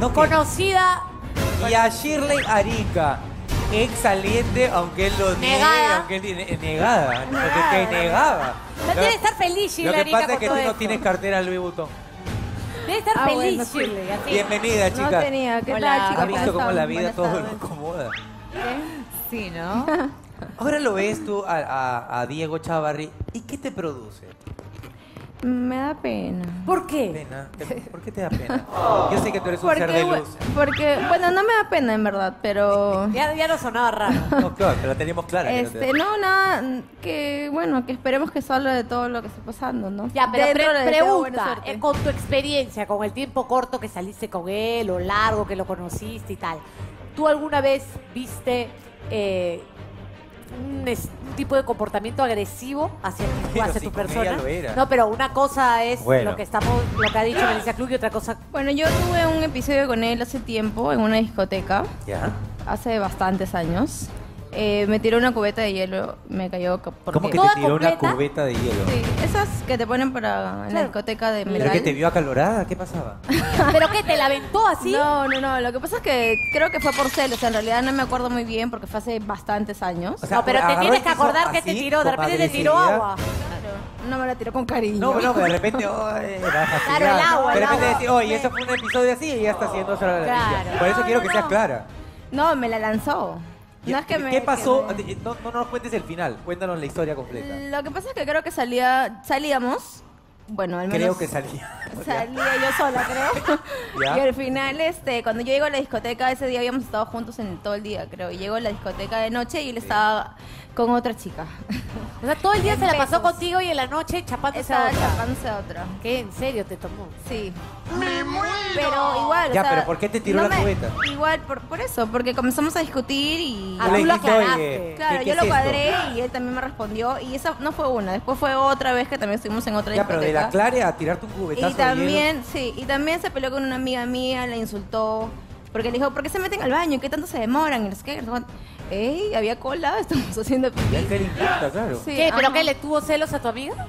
No, conocida Y a Shirley Arica, ex saliente, aunque él lo niegue, Negada. aunque él tiene- eh, negada, porque Negada. te negaba. No Lo- debe estar feliz, Lo Shirley que Arica, pasa es con que tú todo no esto. tienes cartera Louis Vuitton. Debe estar Ah, feliz, bueno, sí. Shirley. Así. Bienvenida, No chica. tenía. ¿Qué Hola, tal, ¿Has chicos? visto ¿Cómo la vida todo lo tardes. acomoda? Sí, ¿no? Ahora lo ves tú a, a- a Diego Chavarri. ¿Y qué te produce? Me da pena. ¿Por qué? Pena. ¿Te- ¿Por qué te da pena? Yo sé que tú eres un ser Porque, de bu- luz. porque, bueno, no me da pena en verdad, pero... Ya, ya no sonaba raro. No, claro, pero teníamos clara. que no te da Este, no, nada, que bueno, que esperemos que salga de todo lo que está pasando, ¿no? Ya, pero pre- de pregunta, eh, con tu experiencia, con el tiempo corto que saliste con él o largo que lo conociste y tal, ¿tú alguna vez viste eh, un, es- un tipo de comportamiento agresivo hacia, Pero hacia si tu persona? ella lo era. No, pero una cosa es Bueno. lo que estamos, lo que ha dicho Melissa Klug y otra cosa Bueno, yo tuve un episodio con él hace tiempo en una discoteca, ¿Ya? hace bastantes años. Eh, me tiró una cubeta de hielo, me cayó ca- porque... ¿Cómo que ¿Toda te tiró una completa? cubeta de hielo? Sí, esas que te ponen para en la Claro. discoteca de ¿Pero metal. que te vio acalorada? ¿Qué pasaba? ¿Pero qué? ¿Te la aventó así? No, no, no. Lo que pasa es que creo que fue por celos. En realidad no me acuerdo muy bien porque fue hace bastantes años. O sea, no, pero te agarró tienes que acordar que te así, tiró. De con repente te tiró agresividad. agua. Claro, no me la tiró con cariño. No, no, de repente. Claro, el agua, De el repente agua. decir, oye, eso fue un episodio así y ya está haciendo otra la Claro. Por eso No, quiero no, que seas no. clara. No, me la lanzó. No es que me, ¿Qué pasó? que me- No, no nos cuentes el final, cuéntanos la historia completa. Lo que pasa es que creo que salía, salíamos. Bueno, al menos. Creo que salía. Salía yo sola, creo. Ya. Y al final, este, cuando yo llego a la discoteca, ese día habíamos estado juntos en todo el día, creo. Y llego a la discoteca de noche y él estaba con otra chica. O sea, todo el día En se la pasó contigo y en la noche chapándose a Estaba otra. chapándose a otra. ¿Qué? ¿En serio te tomó? Sí. Pero igual. o Ya, sea, pero ¿por qué te tiró no la me- cubeta? Igual, por, por eso, porque comenzamos a discutir y. Ah, Tú lo aclaraste. Claro, ¿qué- yo lo esto? cuadré y él también me respondió. Y esa no fue una, después fue otra vez que también estuvimos en otra Ya, pero de la. Clara a tirarte un cubetazo Y de hielo. también, sí, y también se peleó con una amiga mía, la insultó. Porque le dijo, ¿por qué se meten al baño? ¿Qué tanto se demoran? Qué, sé cuánto. Ey, había cola, estamos haciendo pipí. que le importa, claro. Sí, ¿Qué? ¿Pero ajá. qué? ¿Le tuvo celos a tu amiga?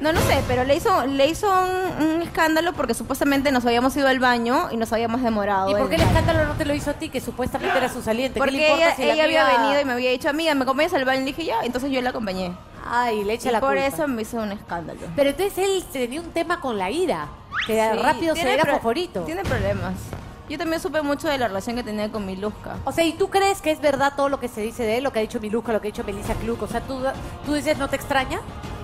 No, no sé, pero le hizo, le hizo un, un escándalo porque supuestamente nos habíamos ido al baño y nos habíamos demorado. ¿Y por qué el escándalo no te lo hizo a ti, que supuestamente era su saliente? ¿Qué Porque le importa ella, si la ella había venido y me había dicho, amiga, ¿me acompañas al baño? Y le dije, ya, entonces yo la acompañé. Ay, le echa Y la por culpa. eso me hizo un escándalo. Pero entonces él tenía un tema con la ira, que Sí, rápido se era favorito. Tiene problemas. Yo también supe mucho de la relación que tenía con mi Luzca. O sea, ¿y tú crees que es verdad todo lo que se dice de él, lo que ha dicho Miluja, lo que ha dicho Melissa Klug? O sea, ¿tú, tú dices no te extraña?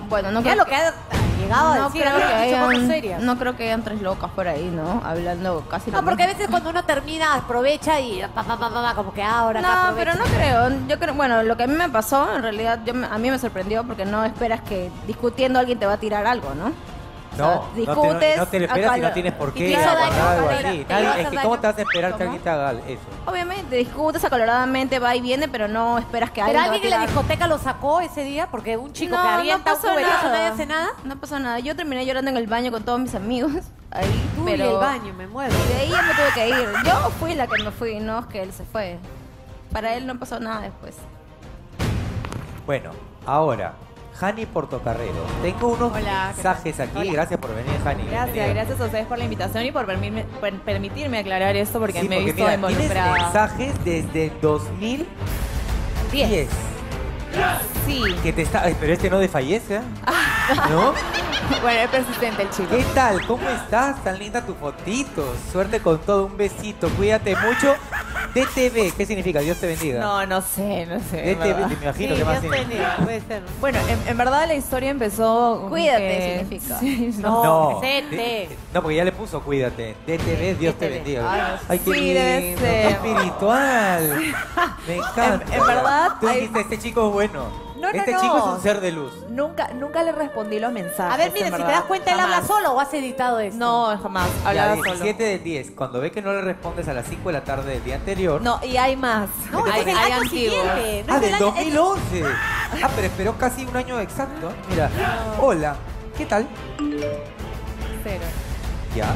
Bueno, no Mira creo lo que ha llegado a decir, creo que hayan, no creo que hayan tres locas por ahí, ¿no? Hablando casi lo No, porque a mismo. veces cuando uno termina aprovecha y pa, pa, pa, pa, pa, como que ahora acá No, pero aprovecha. no creo. Yo creo, bueno, lo que a mí me pasó, en realidad, yo me- a mí me sorprendió porque no esperas que discutiendo alguien te va a tirar algo, ¿no? O sea, No, no te, discutes, no te lo esperas y no tienes por qué aguantar algo así. Nadie- es que ¿cómo te vas a esperar que alguien te haga eso? Obviamente, discutes acaloradamente, va y viene, pero no esperas que ¿Pero alguien a alguien en la discoteca lo sacó ese día? Porque un chico no, que no avienta un pasó nada. nadie hace nada. No pasó nada. Yo terminé llorando en el baño con todos mis amigos. Ahí, Uy, pero... el baño, me muero. De ahí ya me tuve que ir. Yo fui la que me fui, no es que él se fue. Para él no pasó nada después. Bueno, ahora, Jani Portocarrero. Tengo unos mensajes aquí. Hola. Gracias por venir, Jani. Gracias, Bienvenida. gracias a ustedes por la invitación y por permitirme, por permitirme aclarar esto porque Sí, me he porque visto mira, involucrada. Mensajes desde 2010. Diez. Sí, Que te está... Ay, pero este no desfallece, ¿eh? ¿no? bueno, es persistente el chico. ¿Qué tal? ¿Cómo estás? Tan linda tu fotito. Suerte con todo. Un besito. Cuídate mucho. DTV, ¿qué significa? Dios te bendiga. No, no sé, no sé. en DTV, verdad. te imagino Sí, que más Dios te significa. bendiga, puede ser. Bueno, en, en verdad la historia empezó. con Cuídate, que- significa. Sí, No, No, CT. no, porque ya le puso cuídate. DTV, Dios te DTV. bendiga. Ay, no sé. Ay, qué Sí, debe lindo, ser. espiritual. Me encanta. En- en verdad, Tú hay- dijiste, este chico es bueno. No, no, este no. chico es un ser de luz. Nunca, nunca le respondí los mensajes. A ver, mire, si te das cuenta, él habla solo o has editado esto. No, jamás. Ya, Hablaba solo. 17 del 10. Cuando ve que no le respondes a las 5 de la tarde del día anterior. No, y hay más. No, hay, es del hay año antiguos. siguiente. No ah, es del año- 2011. Ah, pero esperó casi un año exacto. Mira, hola, ¿qué tal? Cero. Ya.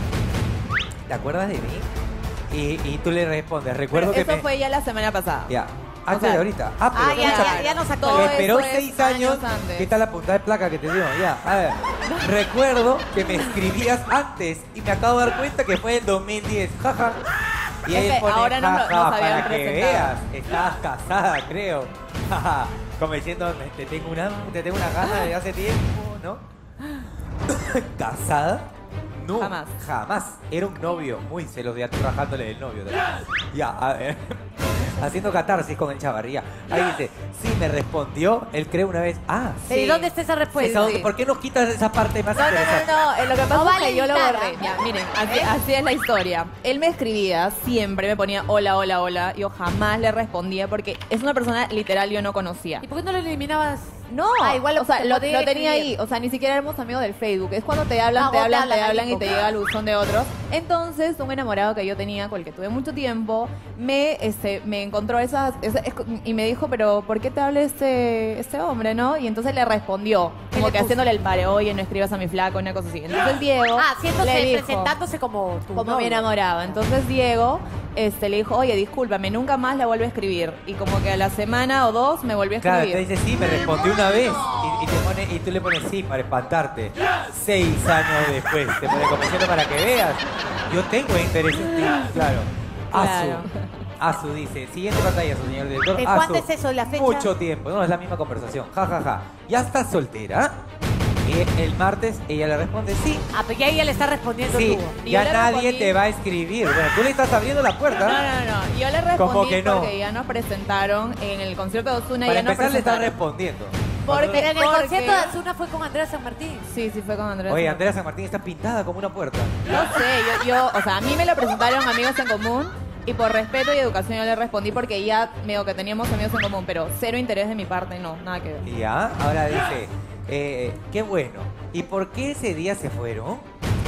¿Te acuerdas de mí? Y, y tú le respondes, recuerdo Pero que eso me... fue ya la semana pasada. Ya. Antes sea- de ahorita. Ah, pero Ah, ya, ya, ya nos esperó seis años. años. ¿Qué tal la punta de placa que te dio? Ya, a ver. Recuerdo que me escribías antes y me acabo de dar cuenta que fue en 2010. Jaja. Y él pone, ahora no- no- "Ja, no ja, se habían para que presentado". veas, estabas casada, creo. Como diciendo, te tengo una, te tengo una gana de hace tiempo, ¿no? ¿Casada? No, Jamás. Jamás. Era un novio, muy celoso, ya rajándole del novio. Ya, a ver. Haciendo catarsis con el chavarría. Ahí dice, sí, me respondió. Él cree una vez, ah, sí. ¿Y dónde está esa respuesta? Esa- ¿Por qué no quitas esa parte más No, no, interesante? no, no. eh, Lo que pasa No es vale que yo lo nada. borré. Ya, miren, así, así es la historia. Él me escribía siempre, me ponía hola, hola, hola. Yo jamás le respondía porque es una persona literal yo no conocía. ¿Y por qué no lo eliminabas? No, Ah, igual o sea, te lo, lo tenía ahí. O sea, ni siquiera éramos amigos del Facebook. Es cuando te hablan, Ah, te hablan, te hablan y te llega al buzón de otros. Entonces, un enamorado que yo tenía, con el que tuve mucho tiempo, me, este, me encontró esas, esa- es- y me dijo, pero ¿por qué te habla este, este hombre, no? Y entonces le respondió, ¿Qué como le que puso? haciéndole el pare, oye, no escribas a mi flaco, una cosa así. Entonces Diego Ah, haciéndose, le dijo, presentándose como tu como novio. mi enamorado. Entonces Diego este, le dijo, oye, discúlpame, nunca más la vuelvo a escribir. Y como que a la semana o dos me volvió a Claro, escribir. te dice sí, me respondió una vez. Y, y te pone, y tú le pones sí para espantarte. Seis años después. Te pone como diciendo para que veas. Yo tengo interés en ti. Claro. Claro. Azu. Azu dice, siguiente pantalla, señor director. ¿De Azu, cuándo es eso, la fecha? Mucho tiempo, no, es la misma conversación. Ja, ja, ja. ¿Ya estás soltera? Y el martes ella le responde sí. Ah, pero ya ella le está respondiendo Sí, tú. Ya nadie te va a escribir. Bueno, tú le estás abriendo la puerta. No, no, no. Yo le respondí Como que no. porque ya nos presentaron en el concierto de Ozuna. Para ya nos empezar le presentaron. respondiendo. Porque- Pero en el porque- concierto de Azuna fue con Andrea San Martín. Sí, sí, fue con Andrés. Oye, Andrea San Martín está pintada como una puerta. No sé, yo, yo, o sea, a mí me lo presentaron amigos en común y por respeto y educación yo le respondí porque ya medio que teníamos amigos en común, pero cero interés de mi parte, no, nada que ver. Y Ya, ahora dice, eh, qué bueno. ¿Y por qué ese día se fueron?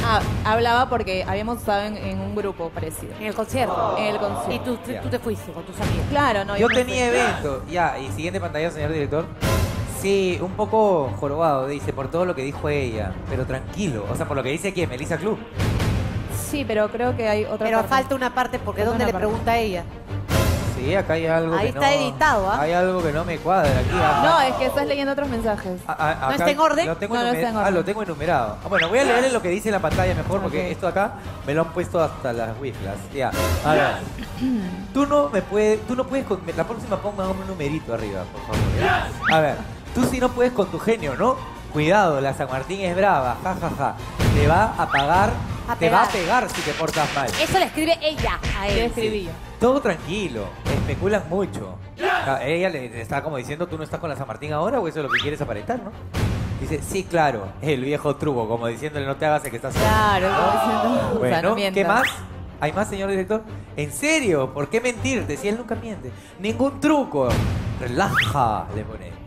Ah, hablaba porque habíamos estado en, en un grupo parecido. En el concierto. En el concierto. Y tú, tú, te fuiste con tus amigos. Claro, no. Yo me tenía fui. evento. Ya, y siguiente pantalla, señor director. Sí, un poco jorobado, dice, por todo lo que dijo ella. Pero tranquilo. O sea, por lo que dice aquí, Melissa Club. Sí, pero creo que hay otra Pero parte. falta una parte porque Falta ¿dónde le parte. pregunta a ella? Sí, acá hay algo Ahí que está no- editado, ¿ah? Hay algo que no me cuadra aquí. ajá. No, es que estás leyendo otros mensajes. A- a- ¿No acá está en orden? Lo tengo No, no está en Ah, orden. lo tengo enumerado. Ah, bueno, voy a leer lo que dice en la pantalla mejor porque esto acá me lo han puesto hasta las wiflas. Ya, a ver. Tú no me puedes, tú no puedes con, la próxima ponga un numerito arriba, por favor. ¿ya? A ver, tú sí no puedes con tu genio, ¿no? Cuidado, la San Martín es brava, ja, ja, ja. Te va a pagar, A te va a pegar. si te portas mal. Eso le escribe ella a Le él. yo. Todo tranquilo, especulan mucho. A Ella le está como diciendo, ¿tú no estás con la San Martín ahora o eso es lo que quieres aparentar, no? Dice, sí, claro, el viejo truco, como diciéndole, no te hagas el que estás Claro, como diciendo, o sea, Bueno, no ¿qué más? ¿Hay más, señor director? ¿En serio? ¿Por qué mentirte si él nunca miente? Ningún truco. Relaja, le pone.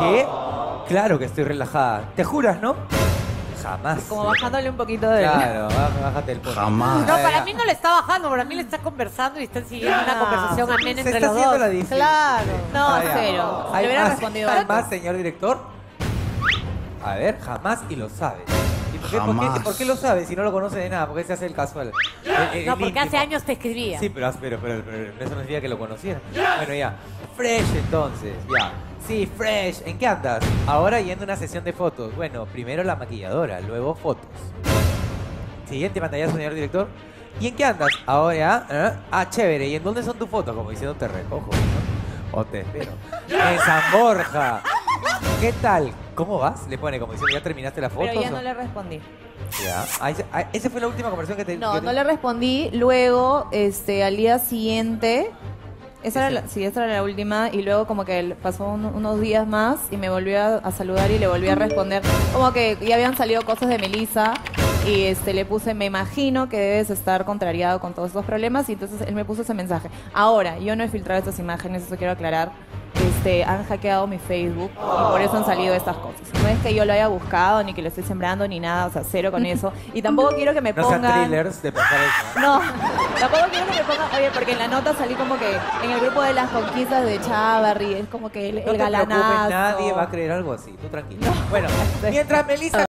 ¿Qué? Claro que estoy relajada. ¿Te juras, no? Jamás. Como bajándole un poquito de... Claro, bá- bájate el. Jamás. No, para mí no le está bajando, para mí le está conversando y están siguiendo una conversación amena Se entre está los haciendo dos. la difícil. Claro. No, Ah, ya. cero. ¿Hay Le hubiera más, respondido ¿Hay más, señor director? A ver, jamás y lo sabe. ¿Y por qué, por qué- Jamás. por qué lo sabe si no lo conoce de nada? ¿Por qué se hace el casual? El- el- No, el porque hace años te escribía. Sí, pero, pero, pero, pero eso no significa que lo conociera. Bueno, ya. Fresh entonces, ya. Sí, Fresh. ¿En qué andas? Ahora yendo a una sesión de fotos. Bueno, primero la maquilladora, luego fotos. Siguiente pantalla, señor director. ¿Y en qué andas? Ahora, ¿eh? ah, chévere. ¿Y en dónde son tus fotos? Como diciendo, te recojo. ¿no? O te espero. En San Borja. ¿Qué tal? ¿Cómo vas? Le pone como diciendo, ¿ya terminaste la foto? Pero ya no le respondí. Ya. Ah, ah, esa fue la última conversación que te No, que te- no le respondí. Luego, este, al día siguiente, esa era la, sí, esa era la última, y luego como que pasó un- unos días más y me volvió a, a saludar y le volví a responder. Como que ya habían salido cosas de Melissa y este, le puse, me imagino que debes estar contrariado con todos estos problemas, y entonces él me puso ese mensaje. Ahora, yo no he filtrado estas imágenes, eso quiero aclarar. Este, han hackeado mi Facebook y por eso han salido estas cosas. No es que yo lo haya buscado, ni que lo estoy sembrando, ni nada, o sea, cero con eso. Y tampoco quiero que me No sean pongan... thrillers de pensar eso. No, tampoco quiero que me pongan, oye, porque en la nota salí como que en el grupo de las conquistas de Chavarri, es como que el, No el te galanazo. nadie va a creer algo así, tú tranquilo. Bueno, mientras Melissa